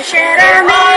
Hashem.